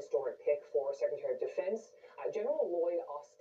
historic pick for Secretary of Defense. Uh, General Lloyd Austin,